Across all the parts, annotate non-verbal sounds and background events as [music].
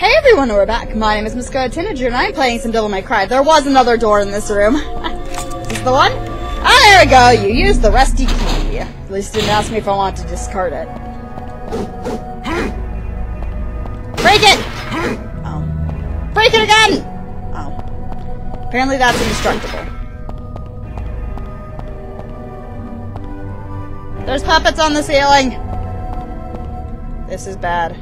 Hey everyone, we're back. My name is Miss Tanager and I'm playing some Devil May Cry. There was another door in this room. [laughs] is this the one? Ah, there we go. You used the rusty key. At least didn't ask me if I wanted to discard it. [gasps] Break it! [gasps] Oh. Break it again! Oh. Apparently that's indestructible. There's puppets on the ceiling! This is bad.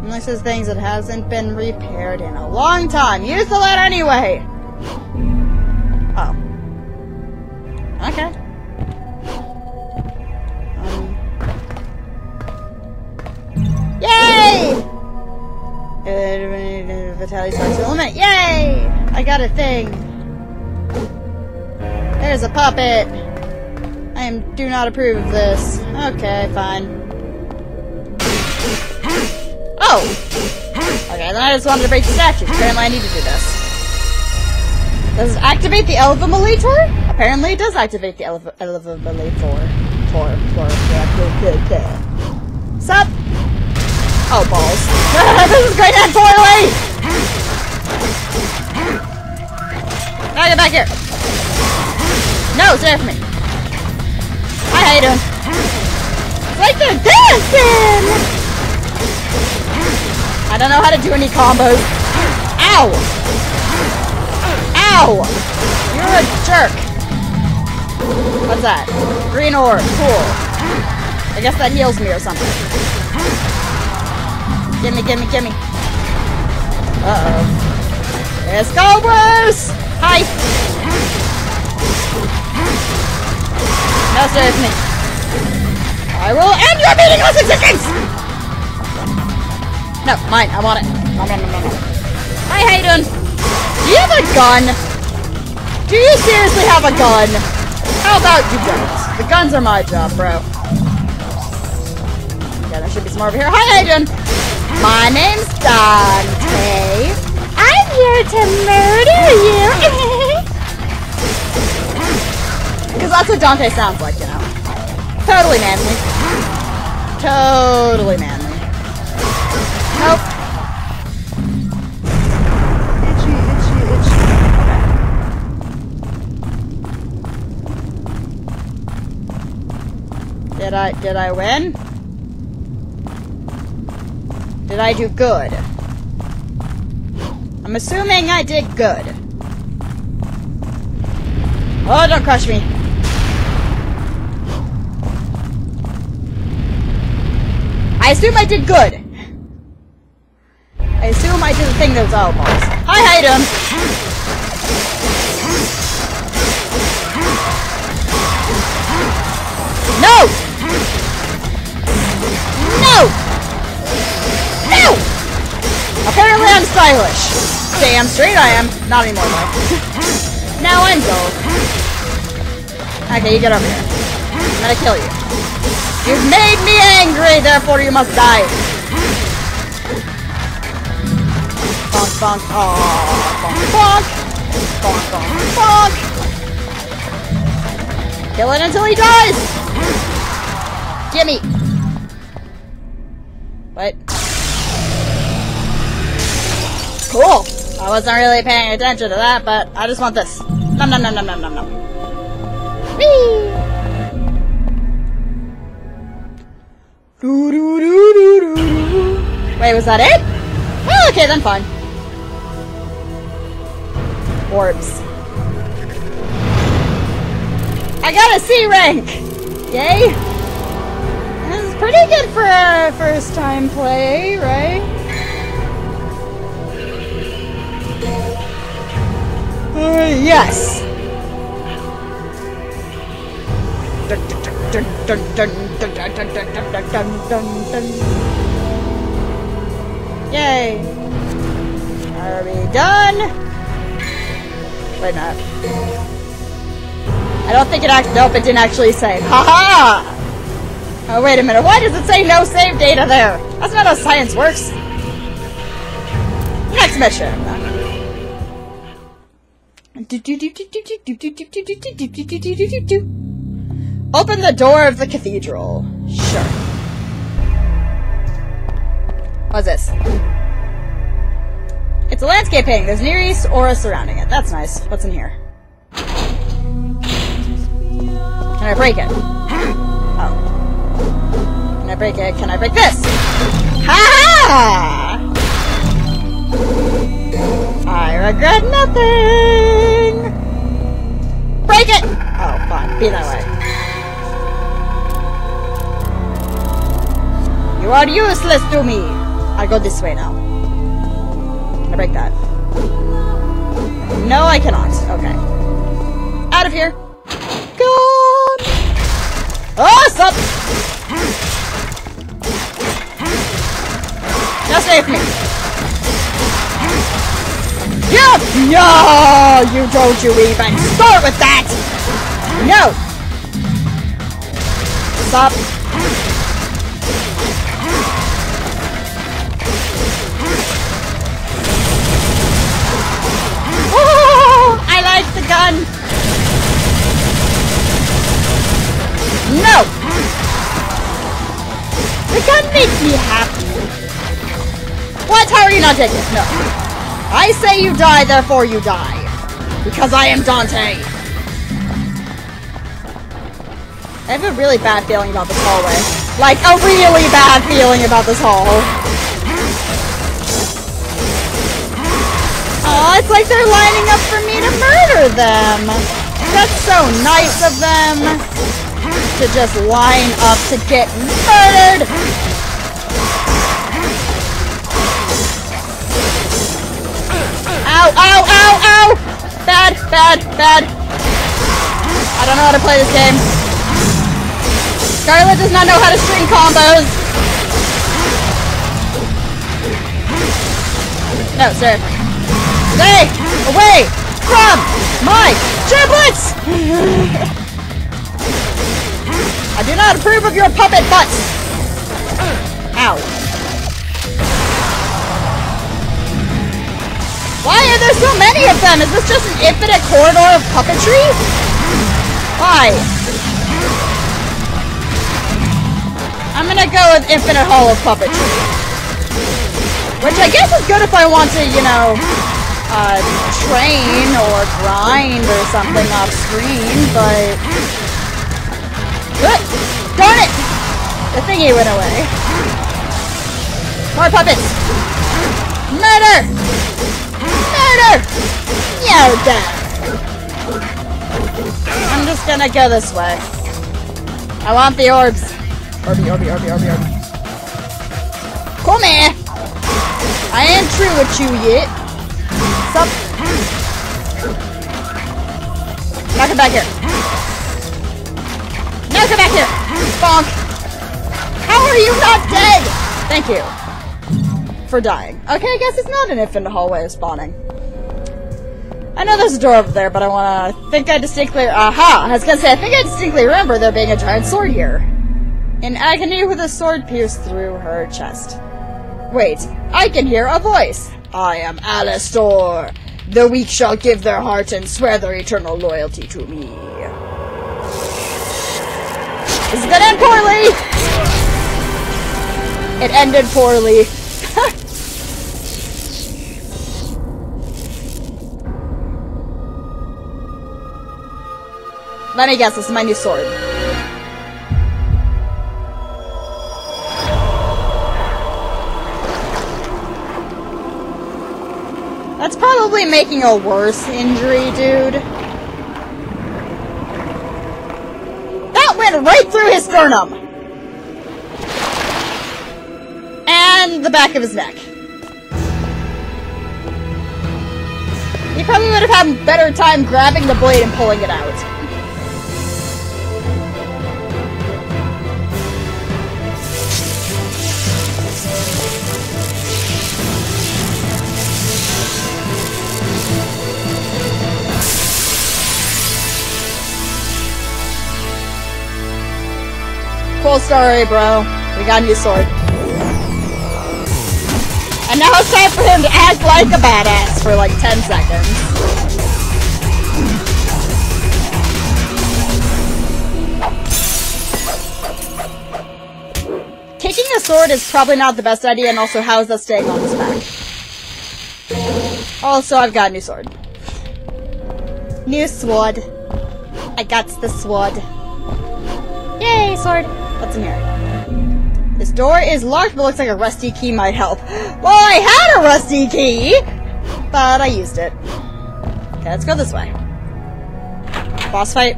And this is things that hasn't been repaired in a long time. Use the lead anyway! Oh. Okay. Um. Yay! Vitality starts to. Yay! I got a thing. There's a puppet. I am, do not approve of this. Okay, fine. Oh! Okay, then I just wanted to break the statues. Apparently I need to do this. Does it activate the Elevamulator? Apparently it does activate the Elevamulator. Tor, tor, Sup? Oh, balls. [laughs] this is going down poorly! Now get back here! No, stay from me! Hi, how you doing? Like they're dancing! I don't know how to do any combos. Ow! Ow! You're a jerk. What's that? Green orb. Cool. I guess that heals me or something. Gimme, gimme, gimme. Uh-oh. It's Cobras! Hi! No, me. I will end your meaningless existence! No, mine. I want it. No, no, no, no, no. Hi, Hayden. Do you have a gun? Do you seriously have a gun? How about you don't? The guns are my job, bro. Yeah, there should be some more over here. Hi, Hayden. My name's Dante. I'm here to murder you. [laughs] Because that's what Dante sounds like, you know. Totally manly. Totally manly. Nope. Itchy, itchy, itchy. Did I did I win? Did I do good? I'm assuming I did good. Oh, don't crush me. I assume I did good. Thing all balls. Hi, Hayden. No! No! No! Apparently I'm stylish. Damn straight I am. Not anymore though. now I'm dull. Okay, you get over here. I'm gonna kill you. You've made me angry, therefore you must die. Bonk, bonk, oh, bonk, bonk. Bonk, bonk, bonk. Kill it until he dies! Gimme! What? Cool! I wasn't really paying attention to that, but I just want this. Nom nom nom nom nom nom nom. Whee! Doo doo doo doo doo doo. Wait, was that it? Oh, okay, then fine. Orbs. I got a C rank! Yay! This is pretty good for a first time play, right? Uh, yes! Yay! Are we done? Wait, not. Uh, I don't think it actually. Nope, it didn't actually save. Haha! -ha! Oh, wait a minute. Why does it say no save data there? That's not how science works. Next mission. Open the door of the cathedral. Sure. What's this? It's a landscape painting. There's Near East aura surrounding it. That's nice. What's in here? Can I break it? [gasps] Oh. Can I break it? Can I break this? Ha ha! I regret nothing! Break it! Oh, fine. Be that way. You are useless to me! I go this way now. Break that? No, I cannot. Okay. Out of here. Gone! Oh, stop! Now save me. Yeah! No! You don't you even start with that! No! Stop. No! The gun makes me happy. What? How are you not taking it? No. I say you die, therefore you die. Because I am Dante. I have a really bad feeling about this hallway. Like, a really bad feeling about this hall. Oh, it's like they're lining up for me to murder them. That's so nice of them. To just line up to get murdered. Ow, ow, ow, ow! Bad, bad, bad. I don't know how to play this game. Scarlet does not know how to string combos. No, sir. Stay away from my giblets! [laughs] I do not approve of your puppet butts! Ow. Why are there so many of them? Is this just an infinite corridor of puppetry? Why? I'm gonna go with infinite hall of puppetry. Which I guess is good if I want to, you know, uh, train or grind or something off screen, but... Good! Darn it! The thingy went away. More puppets! Murder! Murder! You're dead! I'm just gonna go this way. I want the orbs. Orby, Orby, Orby, Orby, Orby. Come here! I ain't true with you yet. Sup? Now come back here. Come back here! Bonk! How are you not dead? Thank you. For dying. Okay, I guess it's not an infinite hallway of spawning. I know there's a door over there, but I wanna I think I distinctly- Aha! I was gonna say, I think I distinctly remember there being a giant sword here. In agony with a sword pierced through her chest. Wait, I can hear a voice. I am Alastor. The weak shall give their heart and swear their eternal loyalty to me. This is gonna end poorly! It ended poorly. [laughs] Let me guess, this is my new sword. That's probably making a worse injury, dude. That right through his sternum! And the back of his neck. He probably would have had a better time grabbing the blade and pulling it out. Cool story, bro. We got a new sword. And now it's time for him to act like a badass for like 10 seconds. Kicking a sword is probably not the best idea, and also how is that staying on his back? Also, I've got a new sword. New sword. I got the sword. Yay, sword. What's in here? This door is locked, but looks like a rusty key might help. Well, I had a rusty key, but I used it. Okay, let's go this way. Boss fight?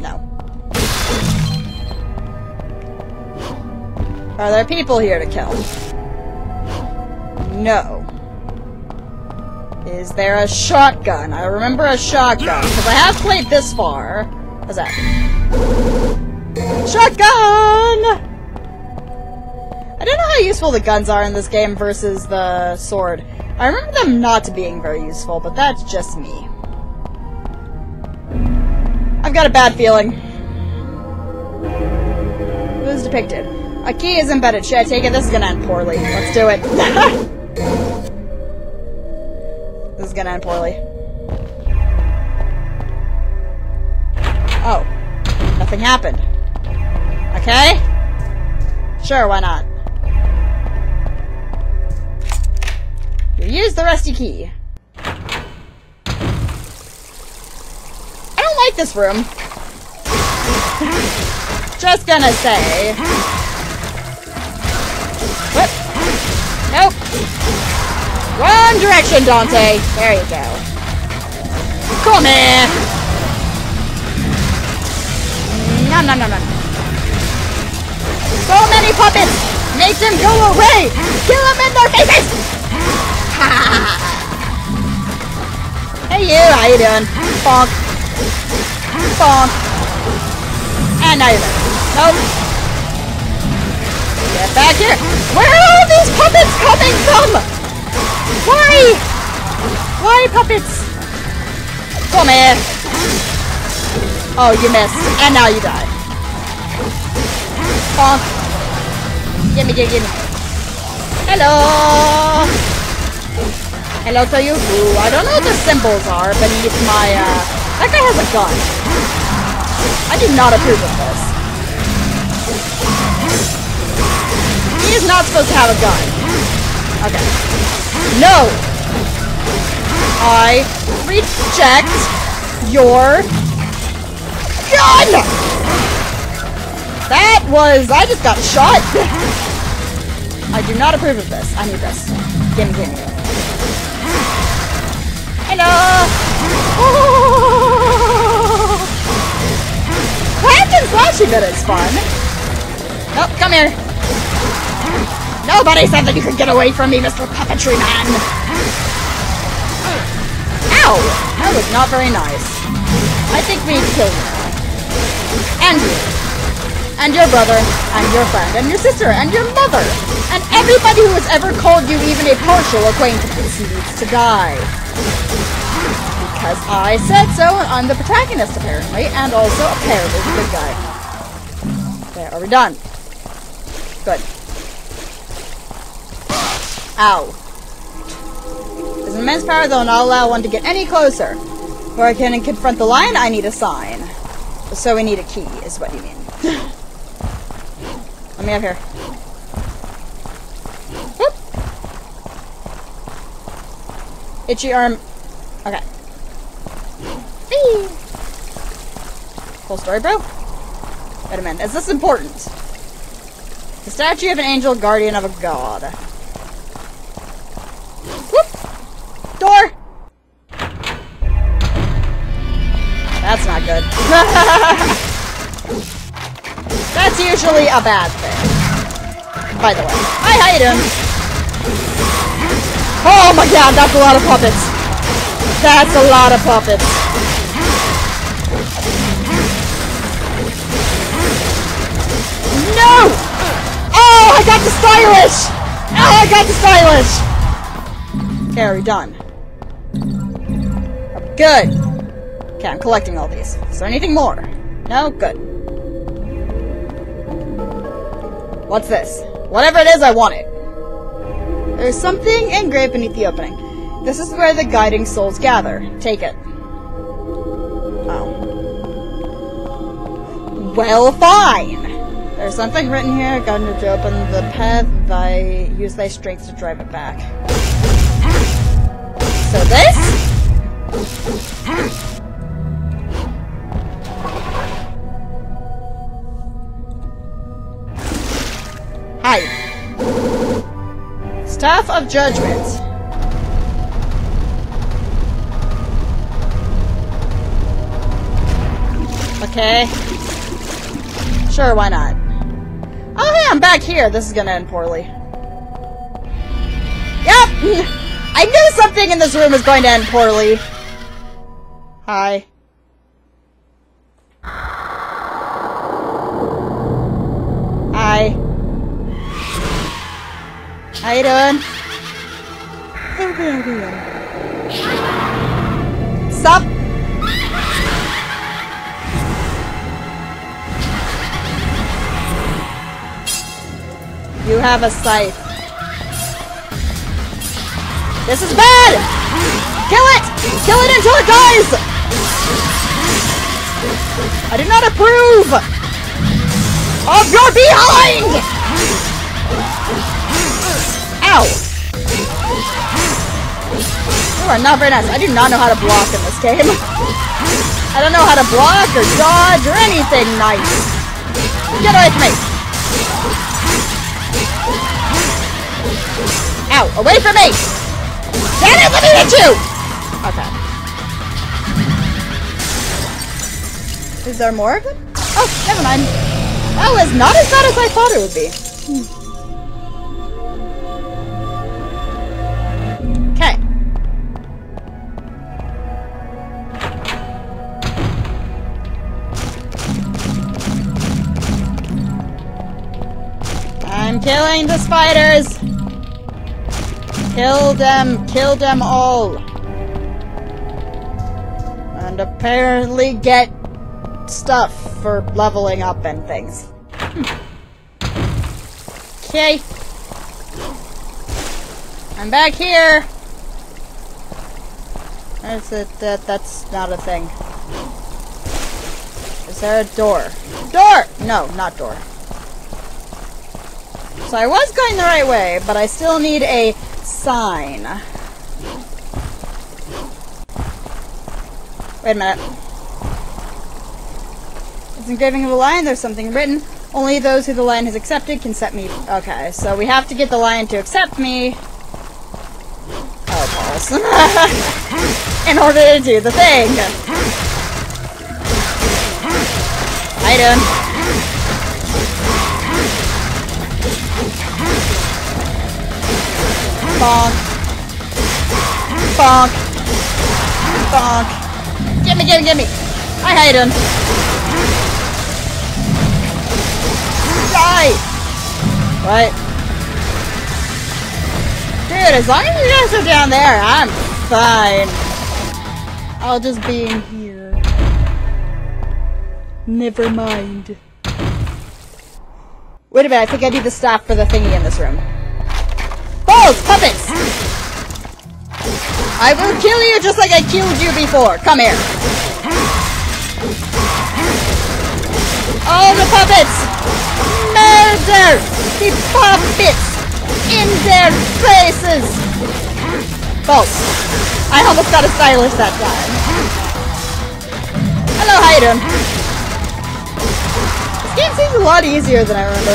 No. Are there people here to kill? No. Is there a shotgun? I remember a shotgun, because I have played this far. What's that? Shotgun! I don't know how useful the guns are in this game versus the sword. I remember them not being very useful, but that's just me. I've got a bad feeling. Who's depicted? A key is embedded. Should I take it? This is gonna end poorly. Let's do it. [laughs] this is gonna end poorly. Oh. Nothing happened. Okay? Sure, why not? You use the rusty key. I don't like this room. Just gonna say. Whoop. Nope. Wrong direction, Dante. There you go. Come here. No, no, no, no. So many puppets! Make them go away! Kill them in their faces! [laughs] hey you, how you doing? Bonk. Bonk. And now you're dead. Nope. Get back here! Where are all these puppets coming from? Why? Why puppets? Come here. Oh, you missed. And now you die. Bonk. Gimme, gimme, gimme. Hello! Hello to you. I don't know what the symbols are beneath my, uh... That guy has a gun. I do not approve of this. He is not supposed to have a gun. Okay. No! I reject your gun! That was... I just got shot! [laughs] I do not approve of this. I need this. Gimme, gimme. Hello! Oh! Hack and slashing that is fun. Nope, come here. Nobody said that you could get away from me, Mr. Puppetry Man! Ow! That was not very nice. I think we need to kill you. And you. And your brother, and your friend, and your sister, and your mother, and everybody who has ever called you even a partial acquaintance needs to die. Because I said so, and I'm the protagonist apparently, and also apparently the good guy. Okay, are we done? Good. Ow. There's immense power will not allow one to get any closer. Before I can confront the lion, I need a sign. So we need a key, is what you mean. [laughs] Let me up here. Whoop. Itchy arm. Okay. Full story, bro? Wait a minute. Is this important? The statue of an angel guardian of a god. Whoop! Door! That's not good. [laughs] That's usually a bad thing. By the way. I how him! Oh my god, that's a lot of puppets. That's a lot of puppets. No! Oh, I got the stylish! Oh, I got the stylish! Okay, are we done? Good. Okay, I'm collecting all these. Is there anything more? No? Good. What's this? Whatever it is, I want it. There's something engraved beneath the opening. This is where the guiding souls gather. Take it. Oh. Well, fine. There's something written here. God to open the path. Thy use thy strength to drive it back. So this? Staff of Judgment. Okay. Sure, why not? Oh, hey, I'm back here. This is gonna end poorly. Yep! [laughs] I knew something in this room was going to end poorly. Hi. Hi. How you doing? You have a scythe. This is bad! Kill it! Kill it until it dies! I do not approve of your behind! Ow! You are not very nice. I do not know how to block in this game. [laughs] I don't know how to block or dodge or anything nice. Get away from me! Ow! Away from me! Damn it! Let me hit you! Okay. Is there more of them? Oh, never mind. That was not as bad as I thought it would be. Okay. Killing the spiders! Kill them! Kill them all! And apparently get stuff for leveling up and things. Okay. I'm back here! That's it. That, that's not a thing. Is there a door? Door! No, not door. So I was going the right way, but I still need a sign. Wait a minute. It's engraving of a lion, there's something written. Only those who the lion has accepted can set me. Okay, so we have to get the lion to accept me. Oh, balls. [laughs] In order to do the thing. Item. Bonk. Bonk. Bonk. Get me, get me, gimme. I hate him. Die! What? Dude, as long as you guys are down there, I'm fine. I'll just be in here. Never mind. Wait a minute, I think I need the staff for the thingy in this room. Balls! Puppets! I will kill you just like I killed you before. Come here. All the puppets! Murder! The puppets! In their faces! Balls. I almost got a stylish that time. Hello, doing? This game seems a lot easier than I remember.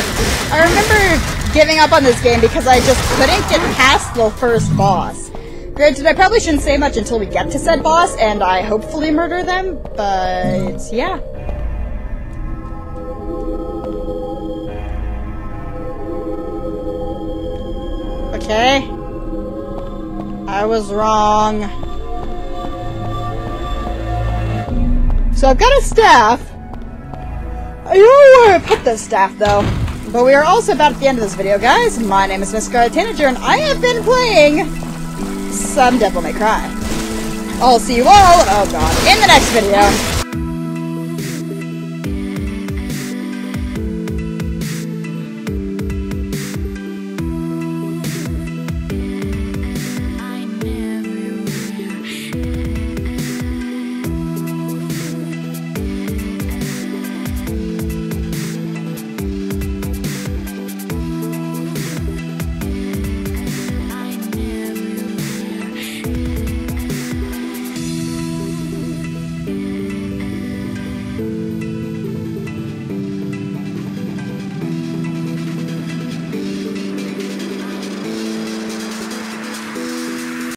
I remember giving up on this game because I just couldn't get past the first boss. Granted, I probably shouldn't say much until we get to said boss, and I hopefully murder them, but yeah. Okay. I was wrong. So I've got a staff. I don't know where I put this staff, though. But we are also about at the end of this video, guys. My name is Miss Scarlet Tanager, and I have been playing some Devil May Cry. I'll see you all, oh god, in the next video.